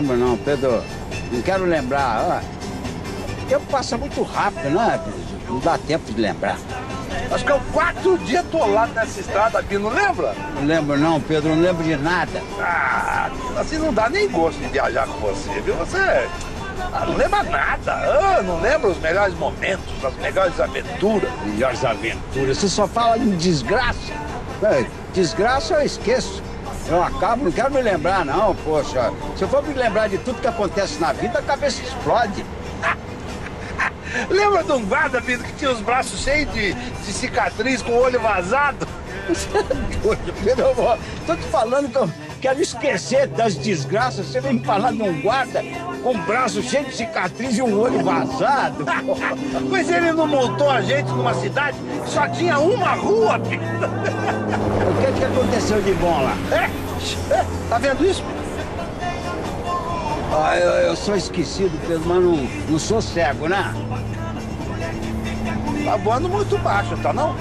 lembro não, Pedro. Não quero lembrar. O tempo passa muito rápido, né? Não dá tempo de lembrar. Acho que é o quarto dia atolado nessa estrada, Bino, lembra? Não lembro não, Pedro. Não lembro de nada. Ah, assim não dá nem gosto de viajar com você, viu? Você ah, não lembra nada. Ah, não lembra os melhores momentos, as melhores aventuras. Melhores aventuras. Você só fala de desgraça. É, desgraça eu esqueço. Eu acabo, não quero me lembrar, não, poxa. Se eu for me lembrar de tudo que acontece na vida, a cabeça explode. Lembra de um guarda, Bino, que tinha os braços cheios de, de cicatriz, com o olho vazado? Você é doido, Pedro. Tô te falando que eu quero esquecer das desgraças. Você vem me falar de um guarda com o braço cheio de cicatriz e um olho vazado. Mas ele não montou a gente numa cidade que só tinha uma rua, Bino. O que, que aconteceu de bom lá? É? É? Tá vendo isso? Ah, eu, eu sou esquecido, Pedro, mas não, não sou cego, né? Tá voando muito baixo, tá não?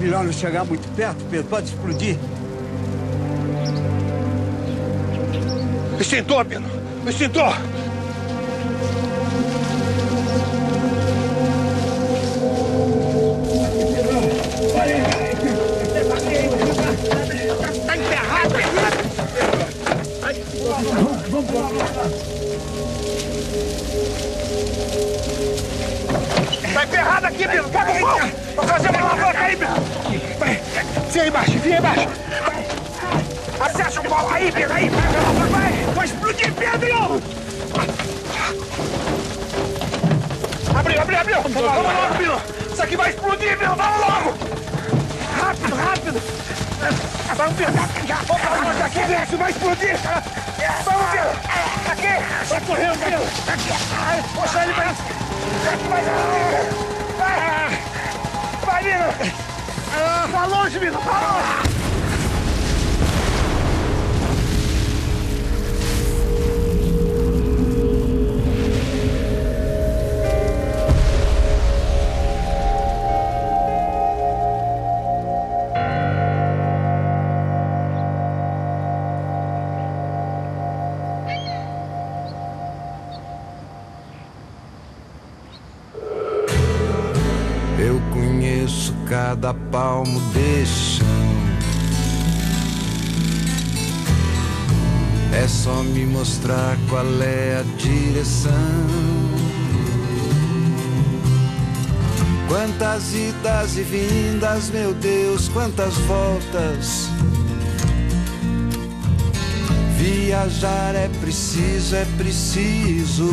Melhor não chegar muito perto, Pedro. Pode explodir. Extintor, Bino! Extintor! Tá enterrado! Tá enterrado aqui, Bino! Pega o pau! Vou fazer uma alavanca aí, Bino! Vai! Vem aí embaixo, vem aí embaixo! Vai! Acessa o pau aí, Bino! Aí! Vai! Vai! Vai explodir, Pedro! Abriu, abriu, abriu! Vamos logo, Bino! Isso aqui vai explodir, Bino! Vamos logo! Rápido, rápido! Vamos, Bino! Vamos longe daqui, Bino! Isso vai explodir! Vamos, Bino! Aqui! Vai correndo! Aqui! Poxa, ele vai... Vai, vai! Bino! Tá longe, Bino! Tá longe! Só me mostrar qual é a direção. Quantas idas e vindas, meu Deus, quantas voltas. Viajar é preciso, é preciso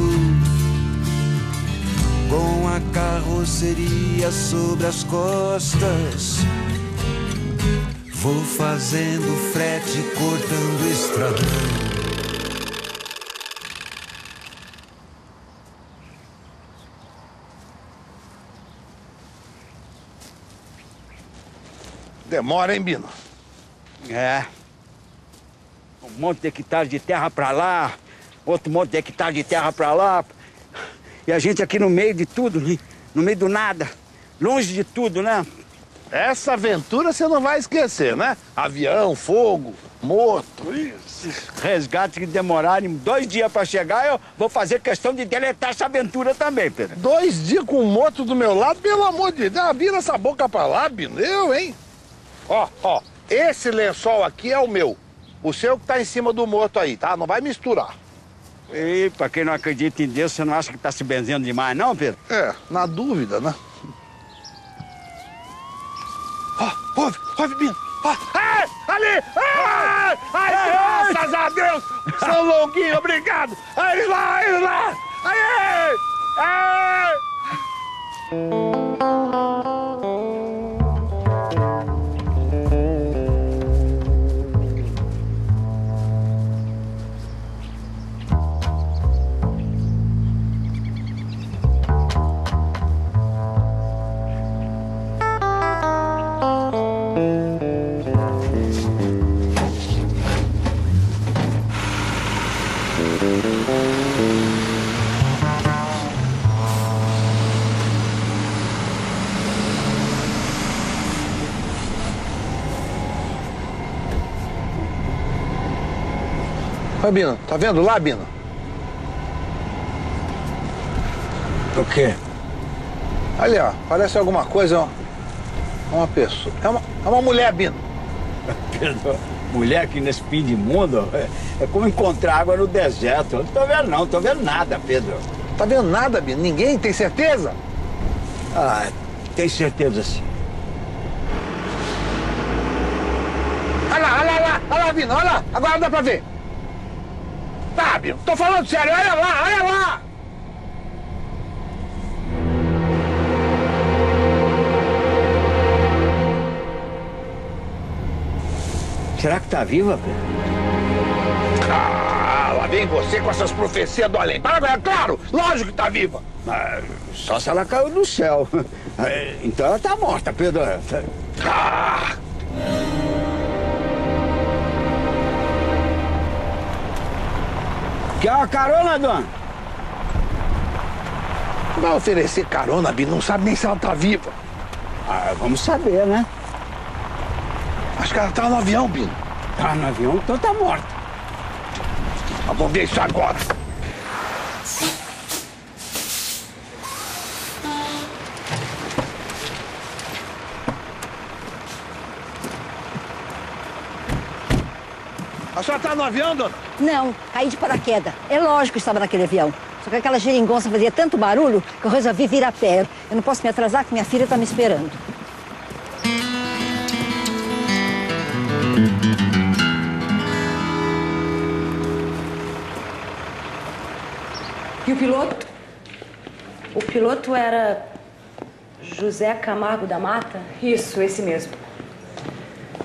com a carroceria sobre as costas. Vou fazendo frete, cortando estradão. Demora, hein, Bino? É. Um monte de hectare de terra pra lá, outro monte de hectare de terra pra lá. E a gente aqui no meio de tudo, né? no meio do nada, longe de tudo, né? Essa aventura você não vai esquecer, né? Avião, fogo, morto. Isso. Resgate que demorarem dois dias pra chegar, eu vou fazer questão de deletar essa aventura também, Pedro. Dois dias com um morto do meu lado, pelo amor de Deus, vira essa boca pra lá, Bino. Eu, hein? Ó, ó, esse lençol aqui é o meu. O seu que tá em cima do morto aí, tá? Não vai misturar. E pra quem não acredita em Deus, você não acha que tá se benzendo demais, não, Pedro? É, na dúvida, né? Ó, ouve, ouve, Bino. Ó, ai, ali! Ai, ai, graças a Deus! São Longuinho, obrigado! Ai, eles lá, eles lá! Ai, ai! Oi, Bino, tá vendo lá, Bino? O quê? Ali, ó, parece alguma coisa, ó. Uma pessoa. É uma, é uma mulher, Bino. Pedro, mulher aqui nesse fim de mundo é, é como encontrar água no deserto. Eu não tô vendo, não, não tô vendo nada, Pedro. Tá vendo nada, Bino? Ninguém? Tem certeza? Ah, tem certeza sim. Olha lá, olha lá, olha lá, Bino, olha lá. Agora dá pra ver. Tô falando sério, olha lá, olha lá. Será que tá viva, Pedro? Ah, lá vem você com essas profecias do além. Para, é claro, lógico que tá viva. Ah, só se ela caiu do céu. É, Então ela tá morta, Pedro. Ah, Quer uma carona, dona? vai oferecer carona, Bino, não sabe nem se ela tá viva. Ah, vamos saber, né? Acho que ela tá no avião, Bino. Tá no avião, então tá morta. Vamos ver isso agora. A senhora tá no avião, dona? Não, caí de paraquedas. É lógico que estava naquele avião. Só que aquela geringonça fazia tanto barulho que eu resolvi vir a pé. Eu não posso me atrasar, que minha filha está me esperando. E o piloto? O piloto era José Camargo da Mata? Isso, esse mesmo.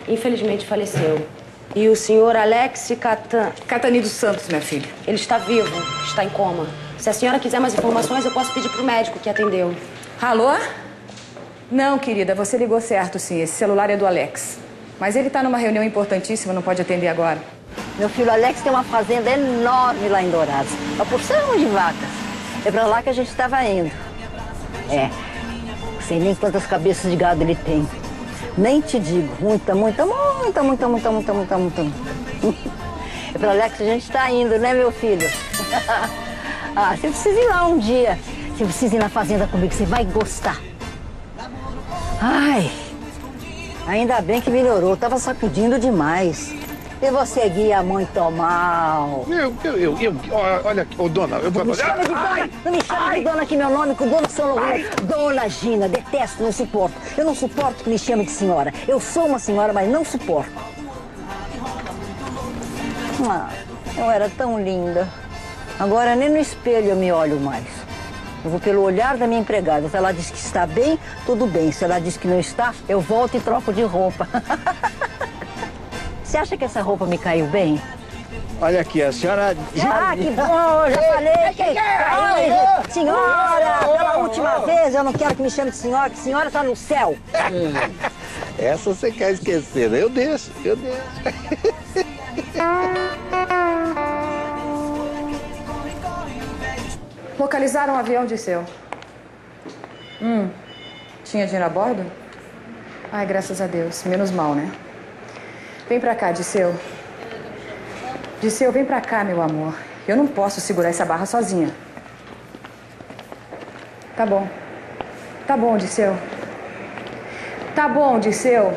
Infelizmente faleceu. E o senhor Alex Catan. Catani dos Santos, minha filha. Ele está vivo, está em coma. Se a senhora quiser mais informações, eu posso pedir para o médico que atendeu. Alô? Não, querida, você ligou certo, sim. Esse celular é do Alex. Mas ele está numa reunião importantíssima, não pode atender agora. Meu filho Alex tem uma fazenda enorme lá em Dourados. Uma porção de vacas. É pra lá que a gente estava indo. É. Não sei nem quantas cabeças de gado ele tem. Nem te digo. Muita, muita, muita, muita, muita, muita, muita, muita. Pra lá que a gente está indo, né, meu filho? ah, você precisa ir lá um dia. Você precisa ir na fazenda comigo, você vai gostar. Ai, ainda bem que melhorou. Tava sacudindo demais. E você guia muito mal. Eu, eu, eu, olha aqui, ô dona, eu vou Não me chama de dona, não me chama de dona aqui, meu nome, com dona São Lourenço. Dona Gina, detesto, não suporto. Eu não suporto que me chame de senhora. Eu sou uma senhora, mas não suporto. Ah, eu era tão linda. Agora nem no espelho eu me olho mais. Eu vou pelo olhar da minha empregada. Se ela diz que está bem, tudo bem. Se ela diz que não está, eu volto e troco de roupa. Você acha que essa roupa me caiu bem? Olha aqui, a senhora já. Ah, que bom, já falei que... Ai, senhora, pela última vez, eu não quero que me chame de senhora, que senhora está no céu. Essa você quer esquecer, né? Eu deixo, eu deixo. Localizaram o avião, Disseu. Hum, tinha dinheiro a bordo? Ai, graças a Deus. Menos mal, né? Vem pra cá, Disseu. Disseu, vem pra cá, meu amor. Eu não posso segurar essa barra sozinha. Tá bom. Tá bom, Disseu. Tá bom, Disseu.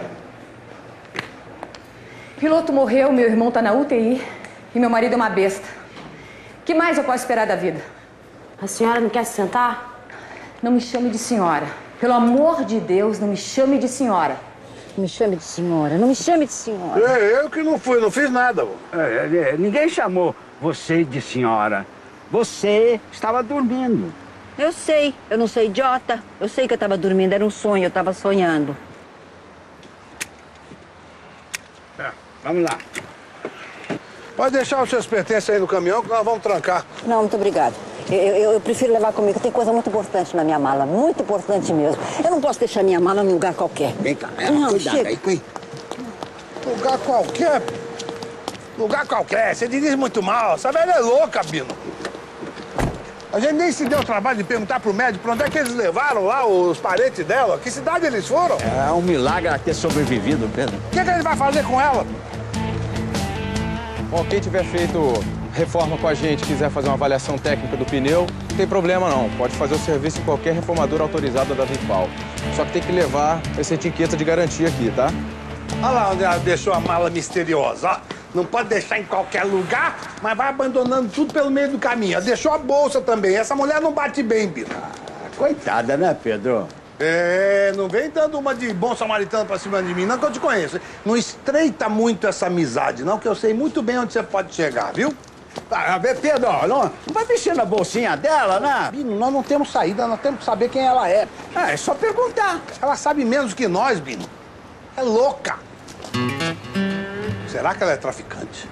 Piloto morreu, meu irmão tá na UTI e meu marido é uma besta. que mais eu posso esperar da vida? A senhora não quer se sentar? Não me chame de senhora. Pelo amor de Deus, não me chame de senhora. Não me chame de senhora, não me chame de senhora. É, eu que não fui, não fiz nada. vô. É, é, ninguém chamou você de senhora. Você estava dormindo. Eu sei, eu não sou idiota. Eu sei que eu tava dormindo, era um sonho, eu tava sonhando. Vamos lá. Pode deixar os seus pertences aí no caminhão que nós vamos trancar. Não, muito obrigada. Eu, eu- eu prefiro levar comigo. Tem coisa muito importante na minha mala, muito importante mesmo. Eu não posso deixar minha mala num lugar qualquer. Vem cá, é, Não, cuidado chega. aí, cuida. Lugar qualquer. Lugar qualquer. Você dirige muito mal. Essa velha é louca, Bino. A gente nem se deu o trabalho de perguntar pro médico pra onde é que eles levaram lá os parentes dela. Que cidade eles foram? É um milagre ela ter sobrevivido, Pedro. O que, que a gente vai fazer com ela? Bom, quem tiver feito reforma com a gente, quiser fazer uma avaliação técnica do pneu, não tem problema não. Pode fazer o serviço em qualquer reformadora autorizada da Vipal. Só que tem que levar essa etiqueta de garantia aqui, tá? Olha lá onde ela deixou a mala misteriosa, ó. Não pode deixar em qualquer lugar, mas vai abandonando tudo pelo meio do caminho. Ela deixou a bolsa também. Essa mulher não bate bem, Bino. Coitada, né, Pedro? É, não vem dando uma de bom samaritano pra cima de mim, não, que eu te conheço. Não estreita muito essa amizade, não, que eu sei muito bem onde você pode chegar, viu? Ah, Pedro, ó, não, não vai mexer na bolsinha dela, né? Bino, nós não temos saída, nós temos que saber quem ela é. Ah, é só perguntar. Ela sabe menos que nós, Bino. É louca. Será que ela é traficante?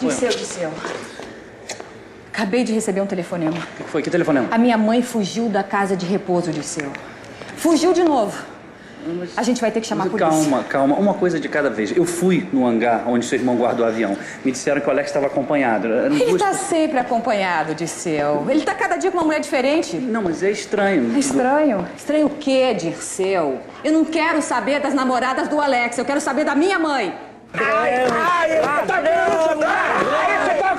Disseu, Disseu. Acabei de receber um telefonema. O que foi? Que telefonema? A minha mãe fugiu da casa de repouso, Disseu. Fugiu de novo. A gente vai ter que chamar a polícia. calma, calma. Uma coisa de cada vez. Eu fui no hangar onde seu irmão guardou o avião. Me disseram que o Alex estava acompanhado. Eram Ele duas tá sempre acompanhado, Disseu. Ele tá cada dia com uma mulher diferente. Não, mas é estranho. É estranho. Estranho o quê, Dirceu? Eu não quero saber das namoradas do Alex, eu quero saber da minha mãe. Ai, ele tá querendo ajudar! Aí você tá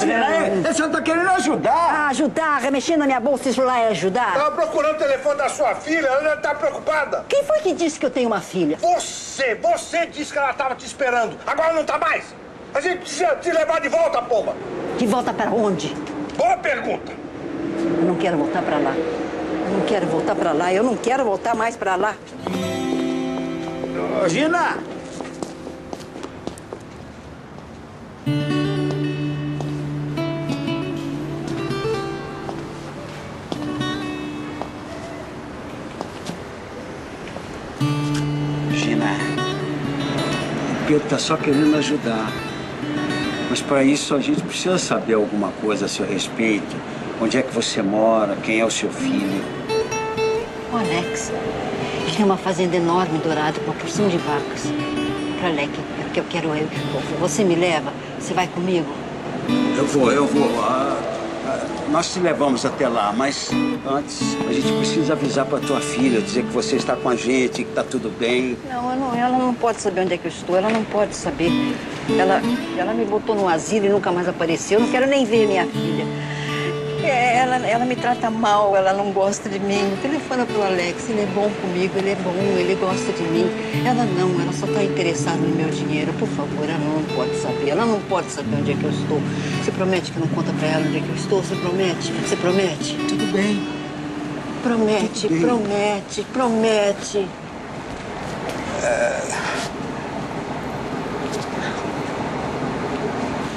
querendo ajudar! Você não tá querendo ajudar? Ah, ajudar, remexendo na minha bolsa, isso lá é ajudar. Tava procurando o telefone da sua filha, ela tá preocupada. Quem foi que disse que eu tenho uma filha? Você, você disse que ela tava te esperando. Agora não tá mais. A gente precisa te levar de volta, pomba. De volta para onde? Boa pergunta. Eu não quero voltar para lá. Eu não quero voltar para lá. Eu não quero voltar mais para lá. Gina, o Pedro tá só querendo ajudar. Mas para isso a gente precisa saber alguma coisa a seu respeito. Onde é que você mora? Quem é o seu filho? O Alex, ele tem uma fazenda enorme, dourada, com uma porção de vacas. Para Alex, é porque eu quero eu. Você me leva? Você vai comigo? Eu vou, eu vou. Ah, nós te levamos até lá, mas antes a gente precisa avisar para tua filha, dizer que você está com a gente, que está tudo bem. Não, eu não, ela não pode saber onde é que eu estou. Ela não pode saber. Ela, ela me botou no asilo e nunca mais apareceu. Eu não quero nem ver minha filha. É, ela, ela me trata mal, ela não gosta de mim. Telefona pro Alex, ele é bom comigo, ele é bom, ele gosta de mim. Ela não, ela só está interessada no meu dinheiro. Por favor, ela não pode saber. Ela não pode saber onde é que eu estou. Você promete que não conta pra ela onde é que eu estou? Você promete? Você promete? Tudo bem. Promete, Tudo bem. promete, promete.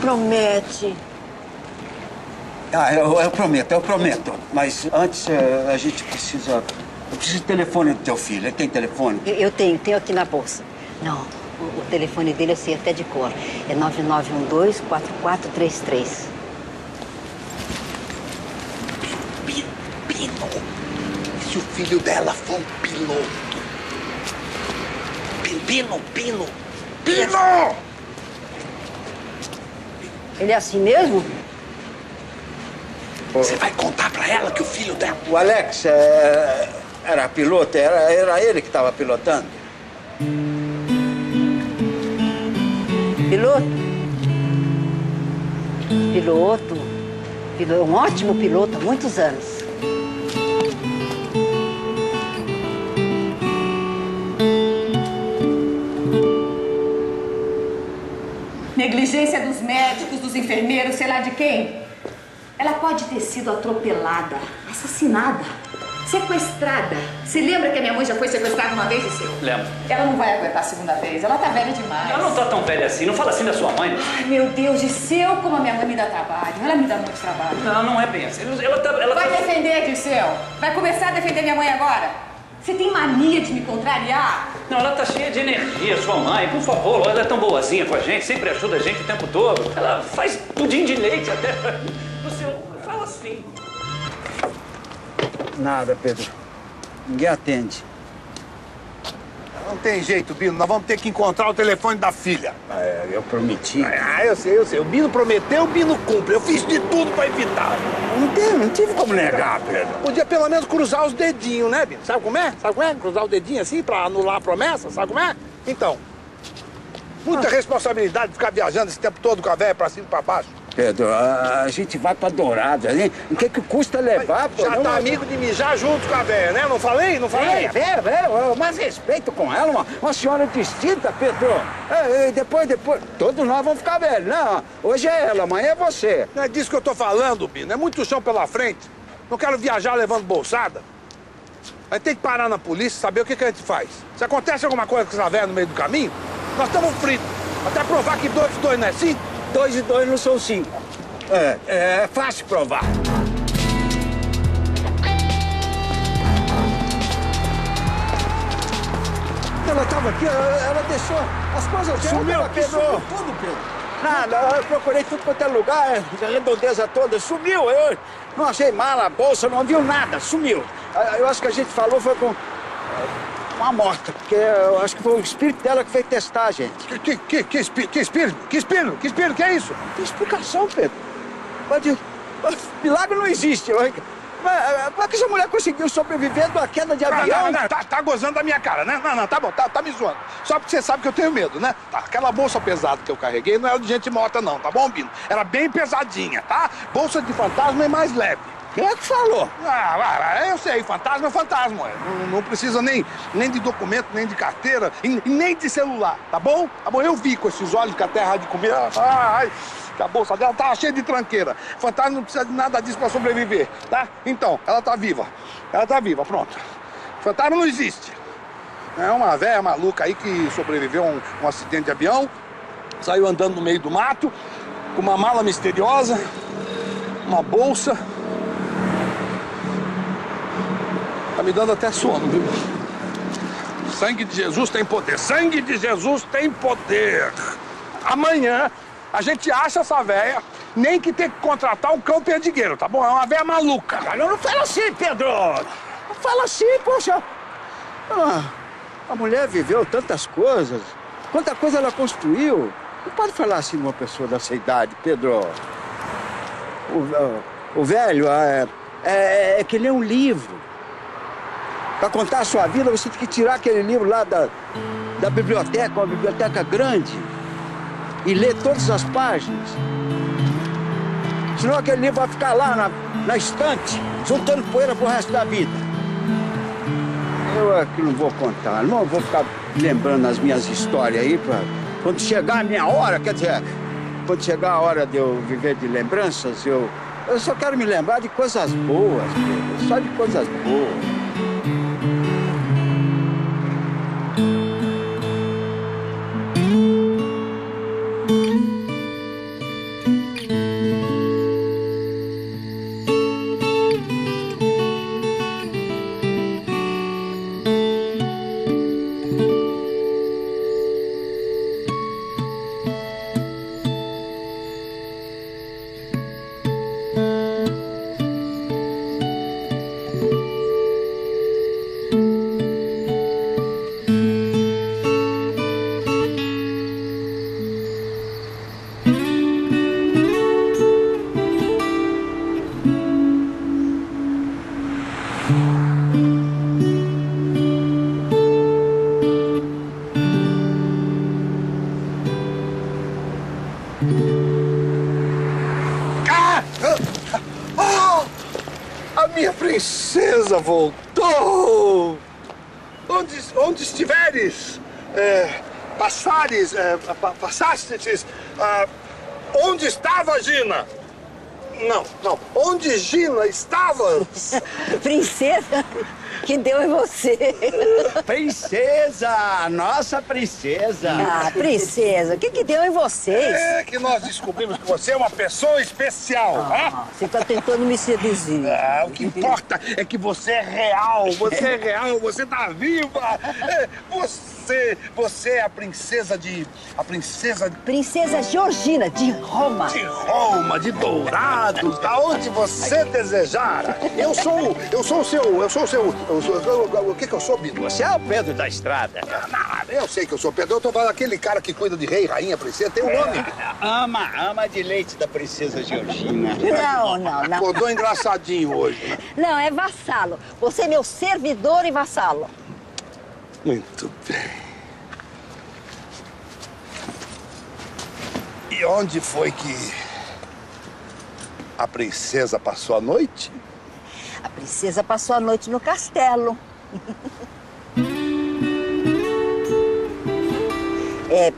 Promete. Ah, eu, eu prometo, eu prometo. Mas antes eh, a gente precisa. Eu preciso do telefone do teu filho. Ele tem telefone? Eu, eu tenho, tenho aqui na bolsa. Não, o, o telefone dele eu sei até de cor. É 9912-4433. Pino, Pino. Se o filho dela for um piloto. Pino, Pino. Pino! Ele é assim mesmo? Você vai contar pra ela que o filho dela... O Alex é, era piloto, era, era ele que estava pilotando. Piloto? Piloto. Piloto, um ótimo piloto há muitos anos. Negligência dos médicos, dos enfermeiros, sei lá de quem. Ela pode ter sido atropelada, assassinada, sequestrada. Se lembra que a minha mãe já foi sequestrada uma vez, seu? Lembro. Ela não vai aguentar a segunda vez. Ela tá velha demais. Ela não tá tão velha assim. Não fala assim da sua mãe. Ai, meu Deus, Disseu, como a minha mãe me dá trabalho. Ela me dá muito trabalho. Não, não é bem assim. Ela tá... Ela Vai tá... defender, Disseu? Vai começar a defender minha mãe agora? Você tem mania de me contrariar? Não, ela tá cheia de energia, sua mãe. Por favor, ela é tão boazinha com a gente, sempre ajuda a gente o tempo todo. Ela faz pudim de leite até. Você fala assim. Nada, Pedro. Ninguém atende. Não tem jeito, Bino. Nós vamos ter que encontrar o telefone da filha. É, eu prometi. Ah, eu sei, eu sei. O Bino prometeu, o Bino cumpre. Eu fiz de tudo pra evitar. Não, tem, não tive como negar, Pedro. Podia pelo menos cruzar os dedinhos, né, Bino? Sabe como é? Sabe como é? Cruzar o dedinho assim pra anular a promessa? Sabe como é? Então, muita responsabilidade de ficar viajando esse tempo todo com a velha pra cima e pra baixo. Pedro, a, a gente vai pra Dourados, hein? O que que custa levar, pô? Já Não- tá amigo de mijar junto com a velha, né? Não falei? Não falei? É, é, é, mais respeito com ela, uma, uma senhora distinta, Pedro. É, depois, depois, todos nós vamos ficar velhos, né? Hoje é ela, amanhã é você. Não é disso que eu tô falando, Bino. É muito chão pela frente. Não quero viajar levando bolsada. A gente tem que parar na polícia saber o que, que a gente faz. Se acontece alguma coisa com essa velha no meio do caminho, nós estamos fritos. Até provar que dois dois não é cinco. Dois e dois não são cinco. É, é fácil provar. Ela estava aqui, ela, ela deixou as coisas dela. Sumiu, aqui, Pedro. Sumiu tudo, Pedro. Nada, eu procurei tudo quanto é lugar, a redondeza toda, sumiu. Eu não achei mala, bolsa, não viu nada, sumiu. Eu acho que a gente falou foi com uma morta, porque eu acho que foi o espírito dela que veio testar a gente. Que, que, que, que, espí- que espírito? Que espírito? Que espírito? Que é isso? Tem explicação, Pedro. Pode... Milagre não existe. Como é que essa mulher conseguiu sobreviver uma queda de Não, avião? não, não, tá, tá gozando da minha cara, né? Não, não, tá bom, tá, tá me zoando. Só porque você sabe que eu tenho medo, né? Tá, aquela bolsa pesada que eu carreguei não era de gente morta, não, tá bom, Bino? Era bem pesadinha, tá? Bolsa de fantasma é mais leve. Quem é que falou? Ah, eu sei, fantasma é fantasma. Não, não precisa nem, nem de documento, nem de carteira, nem de celular, tá bom? Tá bom, eu vi com esses olhos que a terra de comer. Ai, que a bolsa dela tava cheia de tranqueira. Fantasma não precisa de nada disso pra sobreviver, tá? Então, ela tá viva. Ela tá viva, pronto. Fantasma não existe. É uma velha maluca aí que sobreviveu a um, um acidente de avião, saiu andando no meio do mato, com uma mala misteriosa, uma bolsa. Tá me dando até sono, viu? Sangue de Jesus tem poder. Sangue de Jesus tem poder. Amanhã a gente acha essa véia, nem que tem que contratar um cão perdigueiro, tá bom? É uma véia maluca. Cara, não fala assim, Pedro. Não fala assim, poxa. Ah, a mulher viveu tantas coisas. Quanta coisa ela construiu. Não pode falar assim de uma pessoa dessa idade, Pedro. O, o velho é, é, é que nem um livro. Para contar a sua vida, você tem que tirar aquele livro lá da, da biblioteca, uma biblioteca grande, e ler todas as páginas. Senão aquele livro vai ficar lá na, na estante, juntando poeira pro resto da vida. Eu aqui não vou contar, não vou ficar lembrando as minhas histórias aí pra quando chegar a minha hora, quer dizer, quando chegar a hora de eu viver de lembranças, eu, eu só quero me lembrar de coisas boas, só de coisas boas. Passastes? Ah, onde estava Gina? Não, não. Onde Gina estava? Princesa, que deu em você. Princesa! Nossa princesa! Ah, princesa, o que que deu em vocês? É que nós descobrimos que você é uma pessoa especial, né? Você tá tentando me seduzir. Ah, o que importa é que você é real, você é real, você tá viva. É, Você, você é a princesa de, a princesa Princesa Georgina, de Roma. de Roma, de Dourados, da onde você desejar. Eu sou, eu sou o seu, eu sou o seu, eu sou- eu- o que que eu sou, Bino? Você é o Pedro da estrada. Ah, eu sei que eu sou Pedro, eu tô falando aquele cara que cuida de rei, rainha, princesa, tem um nome. Ama, ama de leite da princesa Georgina. Não, não, não. Acordou engraçadinho hoje. Não, é vassalo. Você é meu servidor e vassalo. Muito bem. E onde foi que a princesa passou a noite? A princesa passou a noite no castelo. É,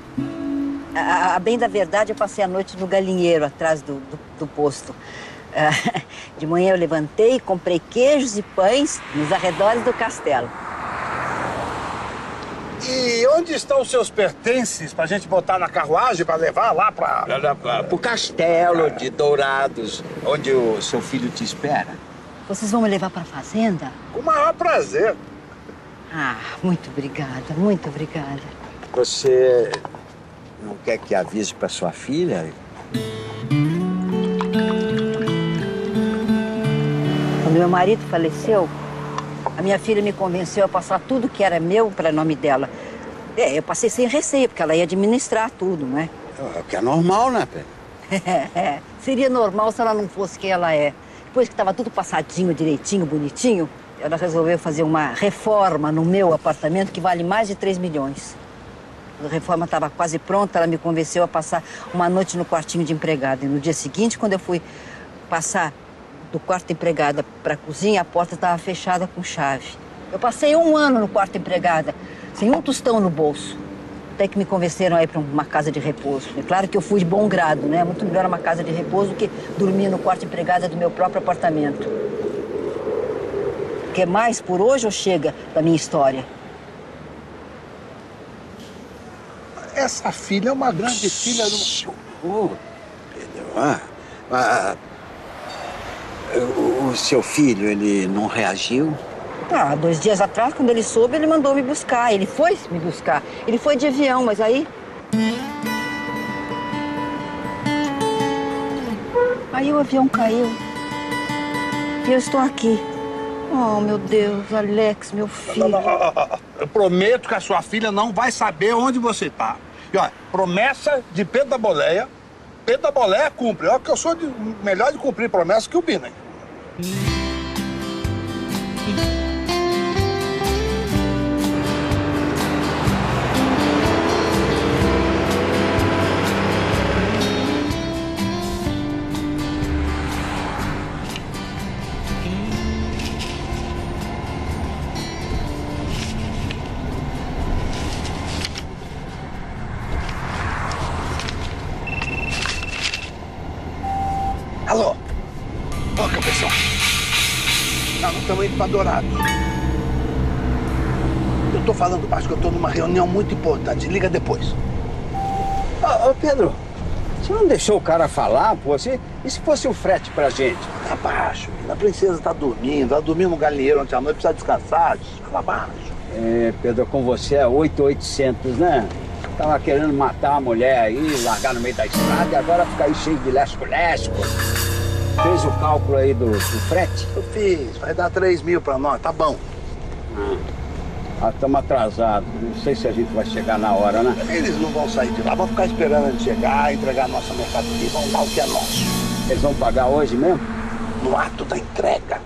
a, a bem da verdade, eu passei a noite no galinheiro, atrás do, do, do posto. Ah, De manhã eu levantei, comprei queijos e pães nos arredores do castelo. E onde estão os seus pertences pra gente botar na carruagem pra levar lá pra. Pro castelo de Dourados, onde o seu filho te espera. Vocês vão me levar para a fazenda? Com o maior prazer. Ah, muito obrigada, muito obrigada. Você não quer que avise pra sua filha? Quando meu marido faleceu, a minha filha me convenceu a passar tudo que era meu para nome dela. É, eu passei sem receio, porque ela ia administrar tudo, não é? É o que é normal, né, Pedro? É, seria normal se ela não fosse quem ela é. Depois que estava tudo passadinho, direitinho, bonitinho, ela resolveu fazer uma reforma no meu apartamento que vale mais de 3 milhões. Quando a reforma estava quase pronta, ela me convenceu a passar uma noite no quartinho de empregada. E no dia seguinte, quando eu fui passar do quarto de empregada para a cozinha, a porta estava fechada com chave. Eu passei um ano no quarto de empregada, sem um tostão no bolso. Até que me convenceram a ir para uma casa de repouso. É claro que eu fui de bom grado, né? Muito melhor uma casa de repouso do que dormir no quarto de empregada do meu próprio apartamento. Quer mais por hoje ou chega da minha história? Essa filha é uma grande filha do. Pedro, ah, ah, o, seu filho, ele não reagiu? Ah, dois dias atrás, quando ele soube, ele mandou me buscar. Ele foi me buscar. Ele foi de avião, mas aí. Aí o avião caiu. E eu estou aqui. Oh, meu Deus, Alex, meu filho. Eu prometo que a sua filha não vai saber onde você está. E olha, promessa de Pedro da Boleia. Pedro da Boleia cumpre. Olha que eu sou de- melhor de cumprir promessa que o Bina. Pra Dourado. Eu tô falando baixo que eu tô numa reunião muito importante. Liga depois. Ô, ô, Pedro, você não deixou o cara falar, pô? Se, e se fosse o frete pra gente? Tá baixo. A princesa tá dormindo. Ela dormiu no galinheiro ontem à noite. Precisa descansar. Fala baixo. É, Pedro, com você é 8,800, né? Tava querendo matar a mulher aí, largar no meio da estrada e agora ficar aí cheio de lesco-lesco. Fez o cálculo aí do, do frete? Eu fiz. Vai dar 3 mil pra nós. Tá bom. Ah, estamos atrasados. Não sei se a gente vai chegar na hora, né? Eles não vão sair de lá. Vão ficar esperando a gente chegar, entregar a nossa mercadoria. Vão dar o que é nosso. Eles vão pagar hoje mesmo? No ato da entrega.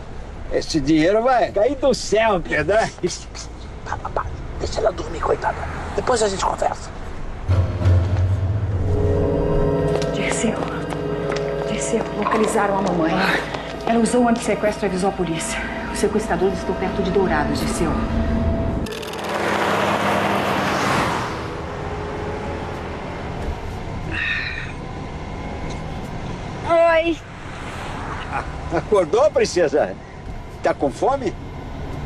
Esse dinheiro vai cair do céu, Pedro. Tá, papai. Deixa ela dormir, coitada. Depois a gente conversa. Dirceu. Localizaram a mamãe. Ela usou o antissequestro e avisou a polícia. Os sequestradores estão perto de Dourados, Giseu. Oi. Acordou, princesa? Tá com fome?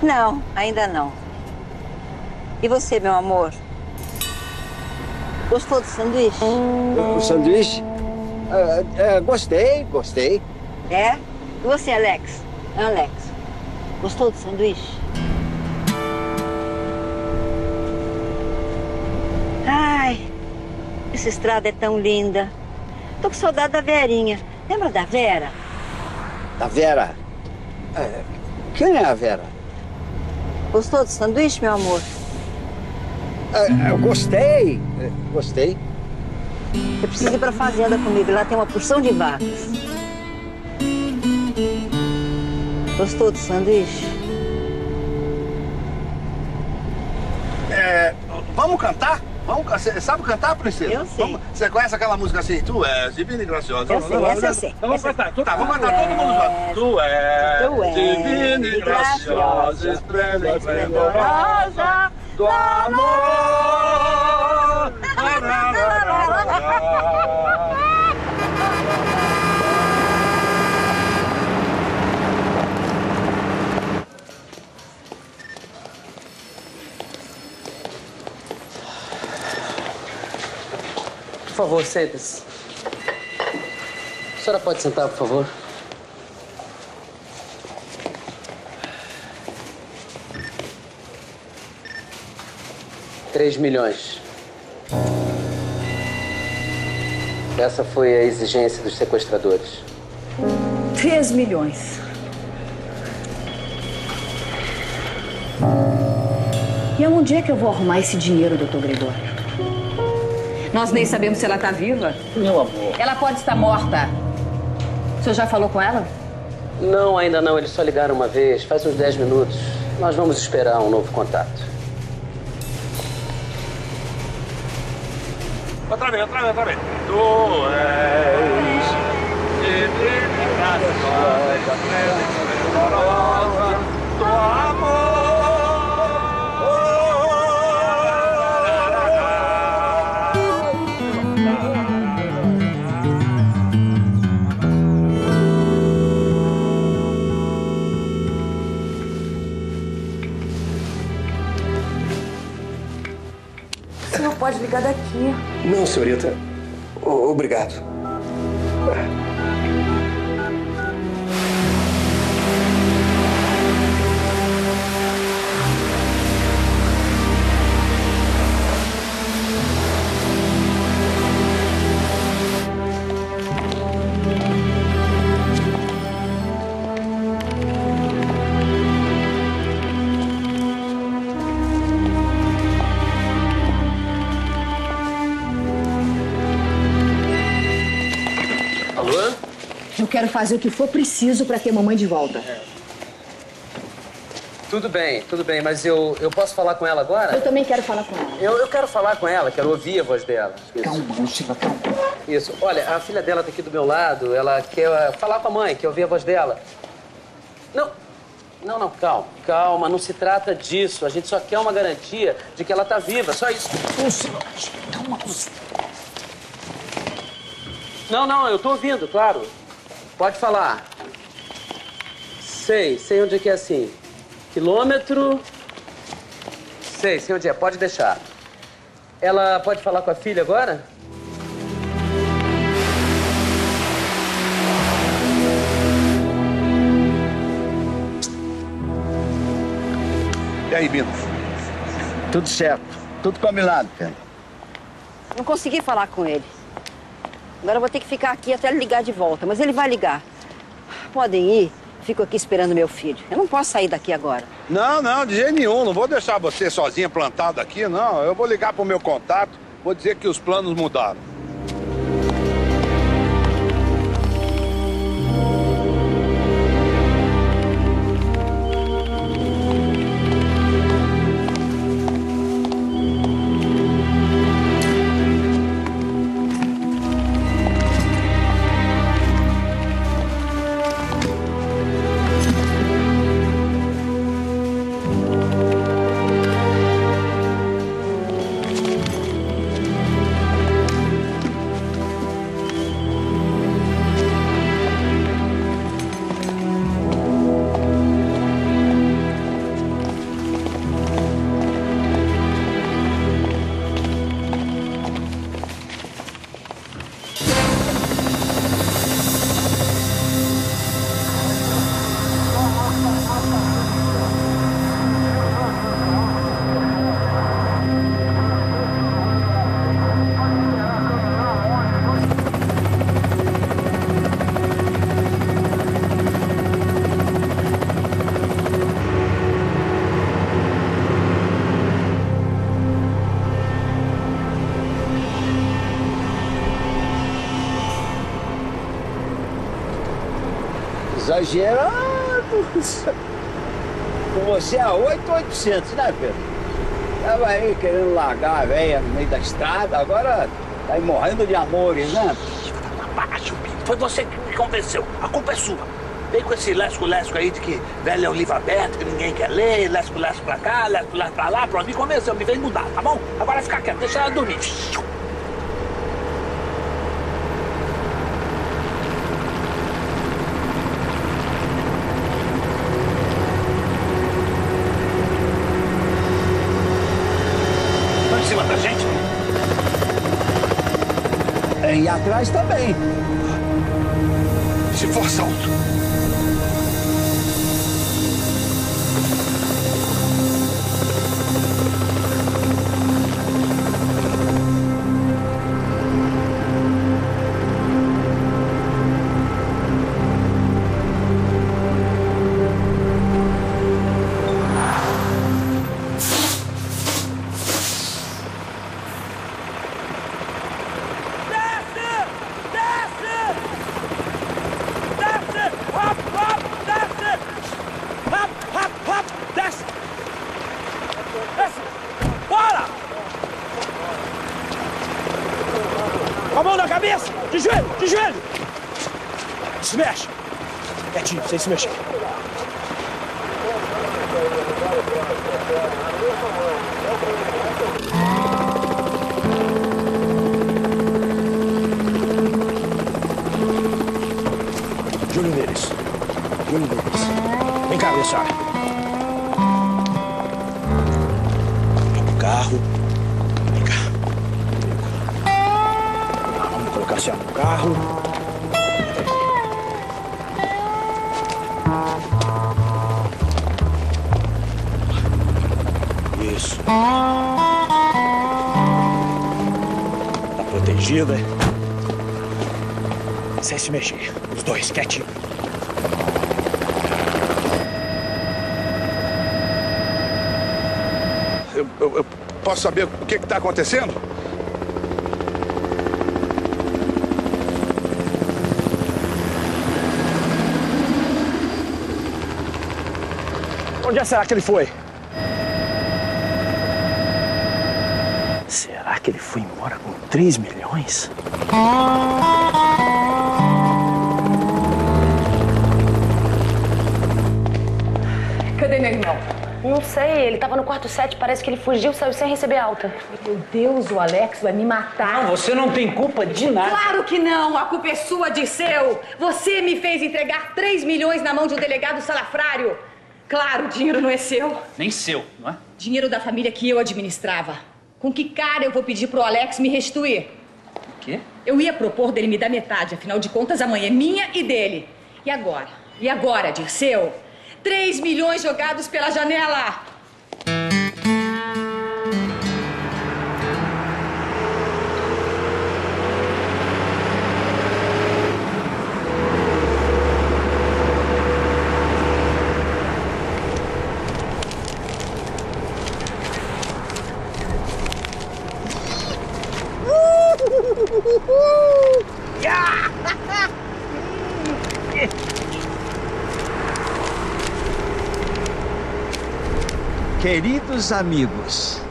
Não, ainda não. E você, meu amor? Gostou do sanduíche? O sanduíche? Ah, é, gostei, gostei. É? E você, Alex? Alex, gostou do sanduíche? Ai, essa estrada é tão linda. Tô com saudade da Verinha. Lembra da Vera? Da Vera? É, quem é a Vera? Gostou do sanduíche, meu amor? É, eu gostei, é, gostei. Você precisa ir pra fazenda comigo. Lá tem uma porção de vacas. Gostou do sanduíche? É, vamos cantar? Vamos, você sabe cantar, princesa? Eu sei. Vamos- você conhece aquela música assim? Tu és divina e graciosa. Eu sei, Vamos, essa eu vamos, sei. Vamos Essa- cantar. Tá, vamos cantar Tu todo mundo junto. Tu és, Tu és divina e graciosa, esplêndida, esplendorosa do amor. Por favor, sente-se. A senhora pode sentar, por favor? Três milhões. Essa foi a exigência dos sequestradores. 3 milhões. E aonde é que eu vou arrumar esse dinheiro, doutor Gregório? Nós nem sabemos se ela está viva. Meu amor. Ela pode estar morta. O senhor já falou com ela? Não, ainda não. Eles só ligaram uma vez, faz uns 10 minutos. Nós vamos esperar um novo contato. Outra vez, outra vez, outra vez. Tu és divina senhorita. O- obrigado. Fazer o que for preciso para ter mamãe de volta. Tudo bem, tudo bem, mas eu, eu posso falar com ela agora? Eu também quero falar com ela. Eu, eu quero falar com ela, quero ouvir a voz dela. Isso. Calma, Lucila, calma. Isso. Olha, a filha dela tá aqui do meu lado, ela quer eh, falar com a mãe, quer ouvir a voz dela. Não, não, não, calma, calma, não se trata disso. A gente só quer uma garantia de que ela tá viva, só isso. Calma. Não, não, eu tô ouvindo, claro. Pode falar. Sei, sei onde é que é assim. Quilômetro. Sei, sei onde é, pode deixar. Ela pode falar com a filha agora? E aí, Bino? Tudo certo, tudo combinado, Pedro. Não consegui falar com ele. Agora eu vou ter que ficar aqui até ele ligar de volta, mas ele vai ligar. Podem ir, fico aqui esperando meu filho. Eu não posso sair daqui agora. Não, não, de jeito nenhum. Não vou deixar você sozinha plantada aqui, não. Eu vou ligar pro meu contato, vou dizer que os planos mudaram. Exagerado. Com você a 8,800, né, Pedro? Tava aí querendo largar a velha no meio da estrada, agora tá aí morrendo de amores, né? Baixo, Foi você que me convenceu. A culpa é sua. Vem com esse lesco-lesco aí de que velho é um livro aberto, que ninguém quer ler, lesco-lesco pra cá, lesco-lesco pra lá. Pronto, me convenceu, me vem mudar, tá bom? Agora fica quieto, deixa ela dormir. Atrás também. Cabeça! De joelho, de joelho! Se mexe! Quietinho, sem se mexer. Júlio neles. Júlio neles. Vem cá, Alessandra. Carro. Isso. Tá protegida. Sem se mexer. Os dois, quietinho. Eu, eu- eu posso saber o que está acontecendo? Onde é será que ele foi? Será que ele foi embora com 3 milhões? Cadê meu irmão? Não sei, ele tava no quarto 7, parece que ele fugiu, saiu sem receber alta. Meu Deus, o Alex vai me matar. Não, você não tem culpa de nada. Claro que não! A culpa é sua, Dirceu! Você me fez entregar 3 milhões na mão de um delegado salafrário. Claro, o dinheiro não é seu. Nem seu, não é? Dinheiro da família que eu administrava. Com que cara eu vou pedir pro Alex me restituir? O quê? Eu ia propor dele me dar metade, afinal de contas, a mãe é minha e dele. E agora? E agora, Dirceu? 3 milhões jogados pela janela! Queridos amigos,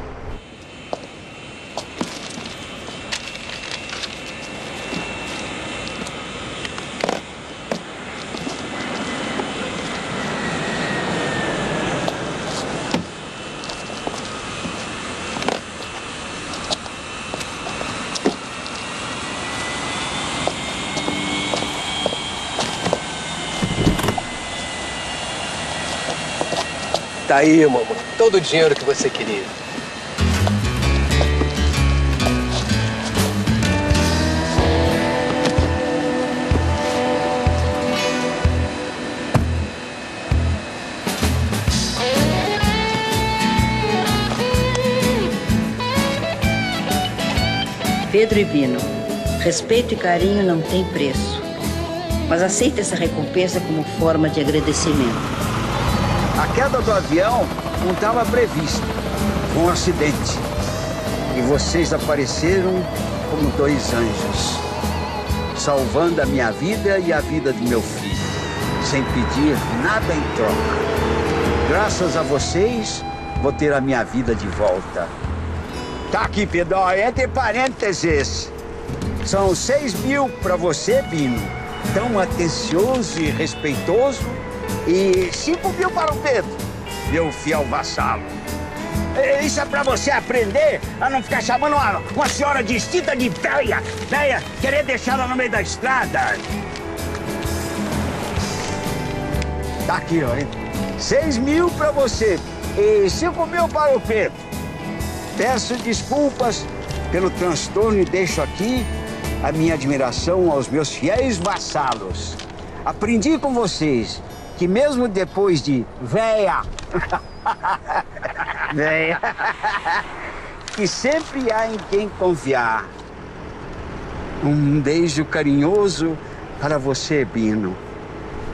Tá aí, mamãe. Todo o dinheiro que você queria. Pedro e Bino, respeito e carinho não têm preço. Mas aceita essa recompensa como forma de agradecimento. A queda do avião não estava prevista. Um acidente. E vocês apareceram como dois anjos, salvando a minha vida e a vida do meu filho. sem pedir nada em troca. Graças a vocês, vou ter a minha vida de volta. Tá aqui, Pedro, entre parênteses. São seis mil para você, Bino. Tão atencioso e respeitoso. E cinco mil para o Pedro, meu fiel vassalo. Isso é pra você aprender a não ficar chamando uma, uma senhora distinta de velha, velha, querer deixá-la no meio da estrada. Tá aqui, ó, hein? Seis mil pra você e cinco mil para o Pedro. Peço desculpas pelo transtorno e deixo aqui a minha admiração aos meus fiéis vassalos. Aprendi com vocês que mesmo depois de véia, véia, que sempre há em quem confiar. Um beijo carinhoso para você, Bino.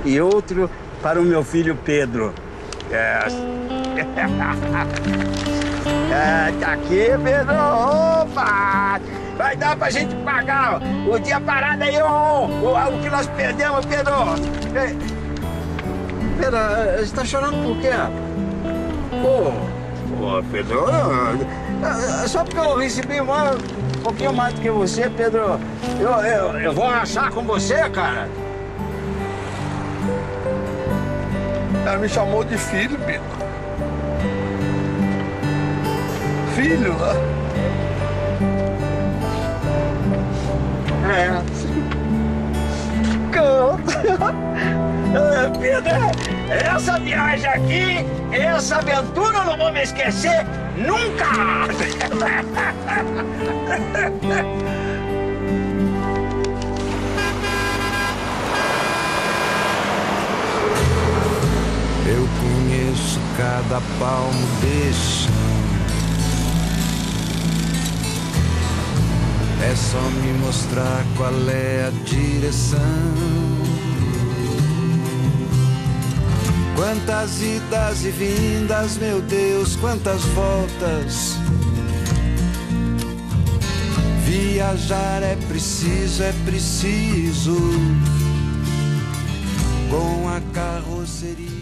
E outro para o meu filho Pedro. Yes. É, tá aqui, Pedro. Opa! Vai dar pra gente pagar o dia parado aí, o, o, o que nós perdemos, Pedro. É, Pedro, você tá chorando por quê? Pô, pô, Pedro, é, é só porque eu recebi mais, um pouquinho mais do que você, Pedro, eu, eu, eu vou achar com você, cara. Ela me chamou de filho, Bino. Filho, né? É. Ah, Pedro, essa viagem aqui, essa aventura eu não vou me esquecer nunca! Eu conheço cada palmo desse chão. É só me mostrar qual é a direção. Quantas idas e vindas, meu Deus, quantas voltas. Viajar é preciso, é preciso. Com a carroceria.